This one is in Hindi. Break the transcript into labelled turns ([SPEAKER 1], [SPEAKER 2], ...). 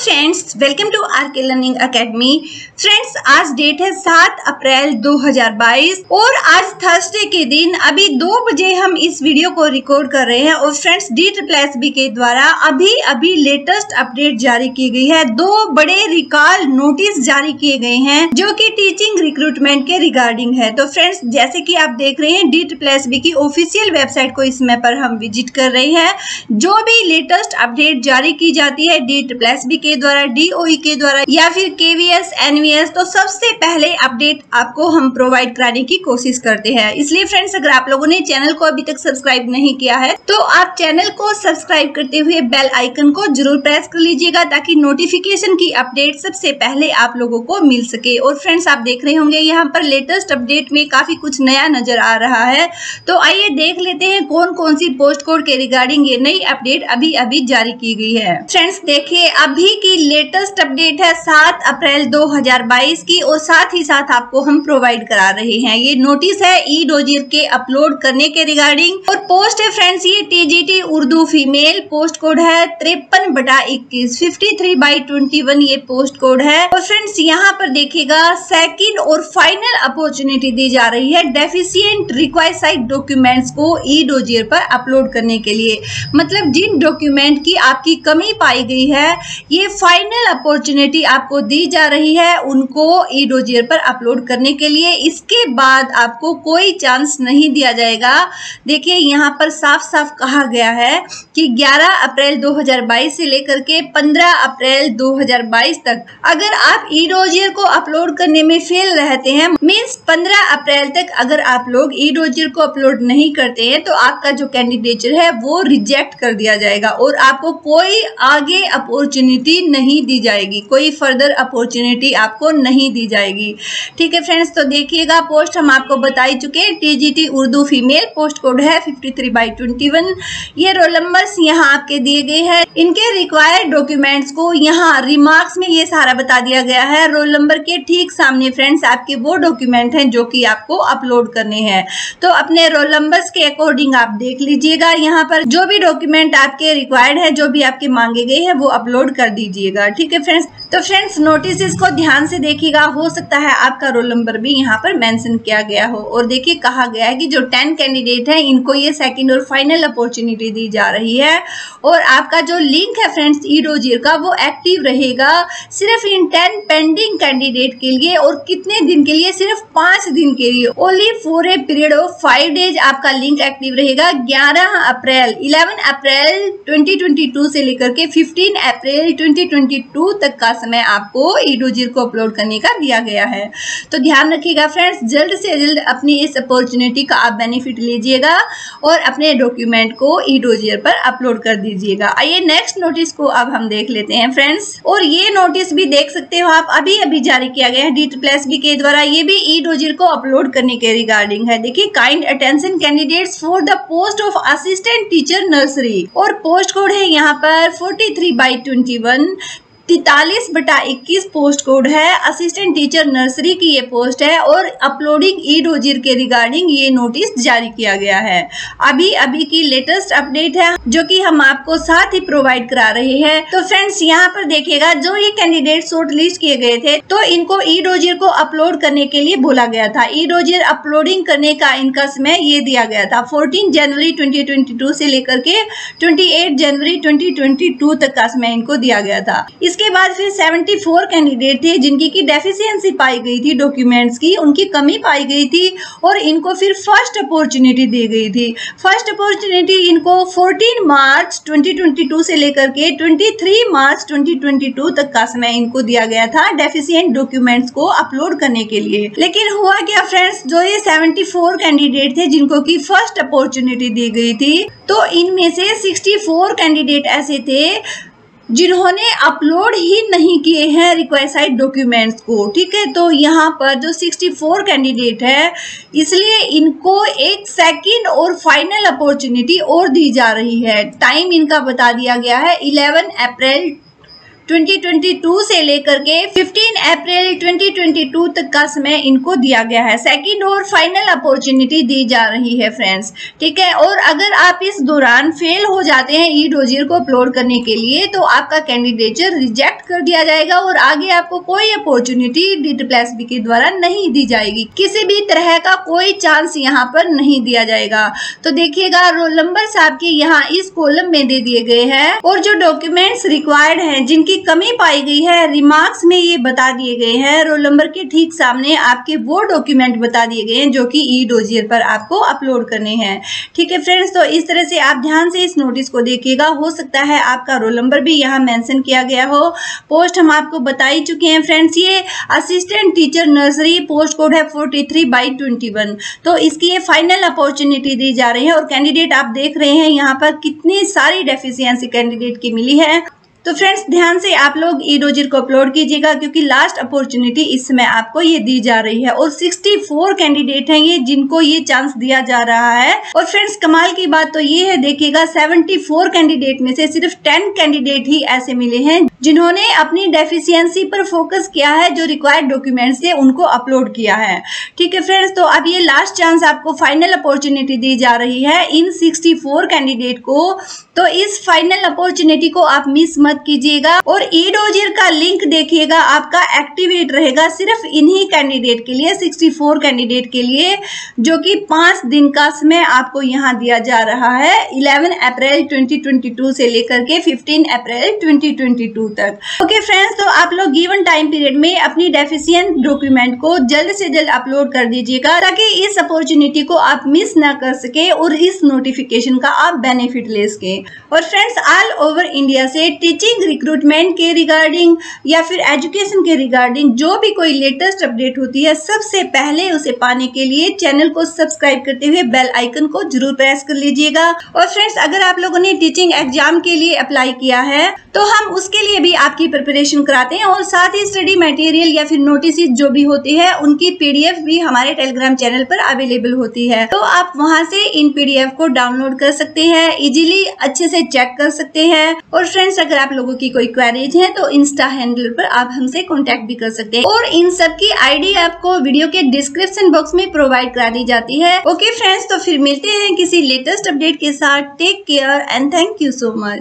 [SPEAKER 1] Friends welcome to R K learning academy friends आज डेट है सात अप्रैल 2022 और आज थर्सडे के दिन अभी दो बजे हम इस वीडियो को रिकॉर्ड कर रहे हैं और फ्रेंड्स डी ट्रिपल बी के द्वारा अभी अभी लेटेस्ट अपडेट जारी की गई है। दो बड़े रिकॉल नोटिस जारी किए गए हैं जो कि टीचिंग रिक्रूटमेंट के रिगार्डिंग है। तो फ्रेंड्स जैसे कि आप देख रहे हैं डी ट्रिपल बी की ऑफिशियल वेबसाइट को इसमें पर हम विज़िट कर रहे हैं। जो भी लेटेस्ट अपडेट जारी की जाती है डी ट्रिपल बी के द्वारा डीओई e के द्वारा, या फिर केवीएस एनवीएस तो सबसे पहले अपडेट आपको हम प्रोवाइड कराने की कोशिश करते हैं। इसलिए फ्रेंड्स अगर आप लोगों ने चैनल को अभी तक सब्सक्राइब नहीं किया है तो आप चैनल को सब्सक्राइब करते हुए बेल आइकन को ज़रूर प्रेस कर लीजिएगा, ताकि नोटिफिकेशन की अपडेट सबसे पहले आप लोगों को मिल सके। और फ्रेंड्स आप देख रहे होंगे, यहाँ पर लेटेस्ट अपडेट में काफ़ी कुछ नया नज़र आ रहा है। तो आइए देख लेते हैं कौन कौन सी पोस्ट कोड के रिगार्डिंग ये नई अपडेट अभी अभी जारी की गई है। फ्रेंड्स देखिए, अभी की लेटेस्ट अपडेट है सात अप्रैल 2022 की और साथ ही साथ आपको हम प्रोवाइड करा रहे हैं। ये नोटिस है ई डोजियर के अपलोड करने के रिगार्डिंग और पोस्ट है फ्रेंड्स ये TGT Urdu female post code है तिरपन बटा इक्कीस fifty three by twenty one ये पोस्ट कोड है। और फ्रेंड्स यहाँ पर देखिएगा सेकेंड और फाइनल अपॉर्चुनिटी दी जा रही है डेफिशियंट रिक्वायरसाइड डॉक्यूमेंट्स को ई डोजियर पर अपलोड करने के लिए। मतलब जिन डॉक्यूमेंट की आपकी कमी पाई गई है, ये फाइनल अपॉर्चुनिटी आपको दी जा रही है उनको ई डोजियर पर अपलोड करने के लिए। इसके बाद आपको कोई चांस नहीं दिया जाएगा। देखिए, यहाँ पर साफ़ साफ़ कहा गया है कि 11 अप्रैल 2022 से लेकर के 15 अप्रैल 2022 तक अगर आप ई डोजियर को अपलोड करने में फेल रहते हैं मीन्स 15 अप्रैल तक अगर आप लोग ई डोजियर को अपलोड नहीं करते हैं तो आपका जो कैंडिडेचर है वो रिजेक्ट कर दिया जाएगा और आपको कोई आगे अपॉर्चुनिटी नहीं दी जाएगी। कोई फर्दर अपॉर्चुनिटी आपको नहीं दी जाएगी। ठीक है फ्रेंड्स तो देखिएगा पोस्ट हम आपको बता ही। चुके हैं TGT Urdu female post code है 53 थ्री बाई ट्वेंटी वन ये रोल नंबर्स यहाँ आपके दिए गए हैं। इनके रिक्वायर्ड डॉक्यूमेंट्स को यहाँ रिमार्क्स में ये सारा बता दिया गया है। रोल नंबर के ठीक सामने फ्रेंड्स आपके वो डॉक्यूमेंट हैं जो कि आपको अपलोड करने हैं। तो अपने रोल नंबर्स के अकॉर्डिंग आप देख लीजिएगा। यहाँ पर जो भी डॉक्यूमेंट आपके रिक्वायर्ड है, जो भी आपके मांगे गए हैं, वो अपलोड कर दीजिएगा। ठीक है फ्रेंड्स तो फ्रेंड्स नोटिस को ध्यान से देखिएगा। हो सकता है आपका रोल नंबर भी यहाँ पर मेंशन किया गया हो। और देखिए, कहा गया है कि जो टेन कैंडिडेट हैं, इनको ये सेकंड और फाइनल अपॉर्चुनिटी दी जा रही है। और आपका जो लिंक है फ्रेंड्स ई का, वो एक्टिव रहेगा सिर्फ़ इन टेन पेंडिंग कैंडिडेट के लिए और कितने दिन के लिए? सिर्फ़ पाँच दिन के लिए। Only for a period of five days आपका लिंक एक्टिव रहेगा। ग्यारह अप्रैल इलेवन अप्रैल ट्वेंटी से लेकर के फिफ्टीन अप्रैल ट्वेंटी तक का समय आपको ईडोजिर को अपलोड करने का दिया गया है। तो ध्यान रखिएगा फ्रेंड्स जल्द से जल्द अपनी इस अपॉर्चुनिटी का आप बेनिफिट लीजिएगा और अपने डॉक्यूमेंट को ईडोजियर पर अपलोड कर दीजिएगा। आइए नेक्स्ट नोटिस को अब हम देख लेते हैं फ्रेंड्स और ये नोटिस भी देख सकते हो आप अभी अभी जारी किया गया है डी प्लस बी के द्वारा। ये भी ई डोजियर को अपलोड करने के रिगार्डिंग है। देखिए kind attention candidates for the post of assistant teacher nursery और पोस्ट कोड है यहाँ पर forty three by twenty one तैतालीस बटा इक्कीस पोस्ट कोड है। असिस्टेंट टीचर नर्सरी की ये पोस्ट है और अपलोडिंग ई रोजिर के रिगार्डिंग ये नोटिस जारी किया गया है। अभी अभी की लेटेस्ट अपडेट है, जो कि हम आपको साथ ही प्रोवाइड करा रहे हैं। तो फ्रेंड्स यहाँ पर देखिएगा, जो ये कैंडिडेट शॉर्ट लिस्ट किए गए थे तो इनको ई रोजिर को अपलोड करने के लिए बोला गया था। ई रोजिर अपलोडिंग करने का इनका समय ये दिया गया था फोर्टीन जनवरी ट्वेंटी से लेकर के ट्वेंटी जनवरी ट्वेंटी तक का समय इनको दिया गया था। इस इसके बाद फिर 74 कैंडिडेट थे जिनकी की डेफिशिएंसी पाई गई थी डॉक्यूमेंट्स की, उनकी कमी पाई गई थी और इनको फिर फ़र्स्ट अपॉर्चुनिटी दी गई थी। फ़र्स्ट अपॉर्चुनिटी इनको 14 मार्च 2022 से लेकर के 23 मार्च 2022 तक का समय इनको दिया गया था डेफिशिएंट डॉक्यूमेंट्स को अपलोड करने के लिए। लेकिन हुआ क्या फ्रेंड्स जो ये 74 कैंडिडेट थे जिनको की फ़र्स्ट अपॉर्चुनिटी दी गई थी तो इनमें से 64 कैंडिडेट ऐसे थे जिन्होंने अपलोड ही नहीं किए हैं रिक्वेस्ट डॉक्यूमेंट्स को, ठीक है? तो यहाँ पर जो 64 कैंडिडेट है, इसलिए इनको एक सेकंड और फाइनल अपॉर्चुनिटी और दी जा रही है। टाइम इनका बता दिया गया है 11 अप्रैल 2022 से लेकर के 15 अप्रैल 2022 तक का समय इनको दिया गया है। सेकंड और फाइनल अपॉर्चुनिटी दी जा रही है फ्रेंड्स ठीक है? और अगर आप इस दौरान फेल हो जाते हैं ई डोजियर को अपलोड करने के लिए तो आपका कैंडिडेचर रिजेक्ट कर दिया जाएगा और आगे आपको कोई अपॉर्चुनिटी डी प्लस बी के द्वारा नहीं दी जाएगी। किसी भी तरह का कोई चांस यहाँ पर नहीं दिया जाएगा। तो देखिएगा रोल नंबर आपके यहाँ इस कॉलम में दे दिए गए हैं और जो डॉक्यूमेंट्स रिक्वायर्ड हैं, जिनकी कमी पाई गई है। रिमार्क्स में ये बता दिए गए हैं। रोल नंबर के ठीक सामने आपके वो डॉक्यूमेंट बता दिए गए हैं जो कि ई डोजियर पर आपको अपलोड करने हैं। ठीक है फ्रेंड्स तो इस तरह से आप ध्यान से इस नोटिस को देखिएगा। हो सकता है आपका रोल नंबर भी यहाँ मेंशन किया गया हो। पोस्ट हम आपको बता ही चुके हैं फ्रेंड्स ये assistant teacher nursery post code है forty three by twenty one तो इसकी ये फाइनल अपॉर्चुनिटी दी जा रही है और कैंडिडेट आप देख रहे हैं, यहाँ पर कितनी सारी डेफिशिएंसी कैंडिडेट की मिली है। तो फ्रेंड्स, ध्यान से आप लोग ई रोजिर को अपलोड कीजिएगा, क्योंकि लास्ट अपॉर्चुनिटी इस समय आपको ये दी जा रही है। और 64 कैंडिडेट हैं ये, जिनको ये चांस दिया जा रहा है। और फ्रेंड्स, कमाल की बात तो ये है, देखिएगा 74 कैंडिडेट में से सिर्फ़ 10 कैंडिडेट ही ऐसे मिले हैं, जिन्होंने अपनी डेफिशिएंसी पर फोकस किया है, जो रिक्वायर्ड डॉक्यूमेंट्स थे, उनको अपलोड किया है। ठीक है फ्रेंड्स तो अब ये लास्ट चांस आपको फाइनल अपॉर्चुनिटी दी जा रही है इन 64 कैंडिडेट को। तो इस फाइनल अपॉर्चुनिटी को आप मिस कीजिएगा और ई डोजियर का लिंक देखिएगा, आपका एक्टिवेट रहेगा सिर्फ़ इन्हीं कैंडिडेट के लिए 64 कैंडिडेट के लिए, जो कि पाँच दिन का समय आपको यहाँ दिया जा रहा है 11 अप्रैल 2022 से लेकर के 15 अप्रैल 2022 तक। ओके फ्रेंड्स तो आप लोग गिवन टाइम पीरियड में अपनी डेफिशिएंट डॉक्यूमेंट को जल्द से जल्द अपलोड कर दीजिएगा, ताकि इस अपॉर्चुनिटी को आप मिस ना कर सके और इस नोटिफिकेशन का आप बेनिफिट ले सके। और फ्रेंड्स ऑल ओवर इंडिया से टीचिंग रिक्रूटमेंट के रिगार्डिंग या फिर एजुकेशन के रिगार्डिंग जो भी कोई लेटेस्ट अपडेट होती है, सबसे पहले उसे पाने के लिए चैनल को सब्सक्राइब करते हुए बेल आइकन को ज़रूर प्रेस कर लीजिएगा। और फ्रेंड्स अगर आप लोगों ने टीचिंग एग्ज़ाम के लिए अप्लाई किया है तो हम उसके लिए भी आपकी प्रिपरेशन कराते हैं और साथ ही स्टडी मटेरियल या फिर नोटिस जो भी होती है, उनकी पीडीएफ भी हमारे टेलीग्राम चैनल पर अवेलेबल होती है। तो आप वहाँ से इन पीडीएफ को डाउनलोड कर सकते हैं इजीली अच्छे से चेक कर सकते हैं। और फ्रेंड्स अगर आप लोगों की कोई क्वेरीज है तो इंस्टा हैंडल पर आप हमसे कॉन्टेक्ट भी कर सकते हैं। और इन सब की आईडी आपको वीडियो के डिस्क्रिप्शन बॉक्स में प्रोवाइड करा दी जाती है। ओके फ्रेंड्स तो फिर मिलते हैं किसी लेटेस्ट अपडेट के साथ। Take care and thank you so much